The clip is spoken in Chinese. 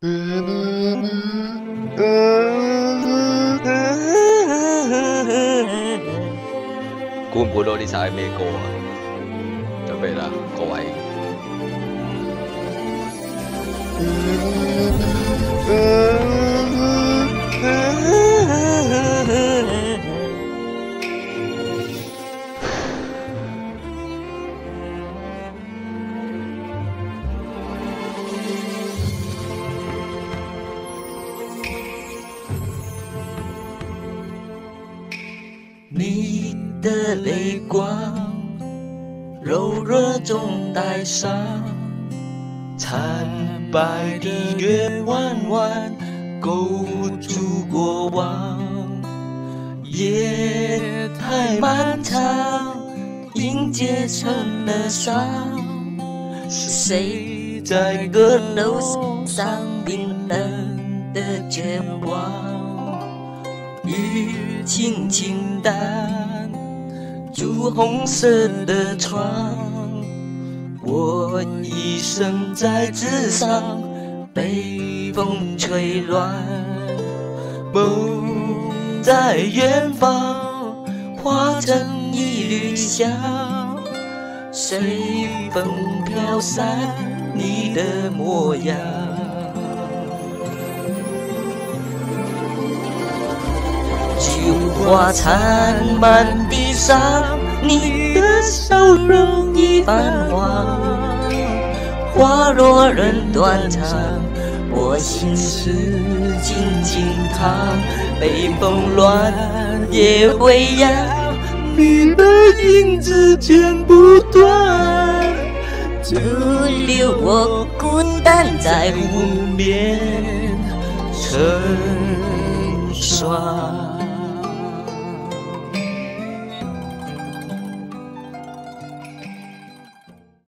ကူဘူလိုဒီဆိုင်မေကိုတပယ်လာကိုဝိုင် 你的泪光，柔弱中带伤，惨白的月弯弯勾住过往，夜太漫长，凝结成了伤，是谁在阁楼上冰冷的绝望？雨轻轻淡，朱红色的窗，我一生在纸上被风吹乱，梦在远方化成一缕香，随风飘散你的模样。菊花残满地伤，你的笑容已泛黄。花落人断肠，我心事静静躺。北风乱，夜未央，你的影子剪不断，就留我孤单在湖面成双。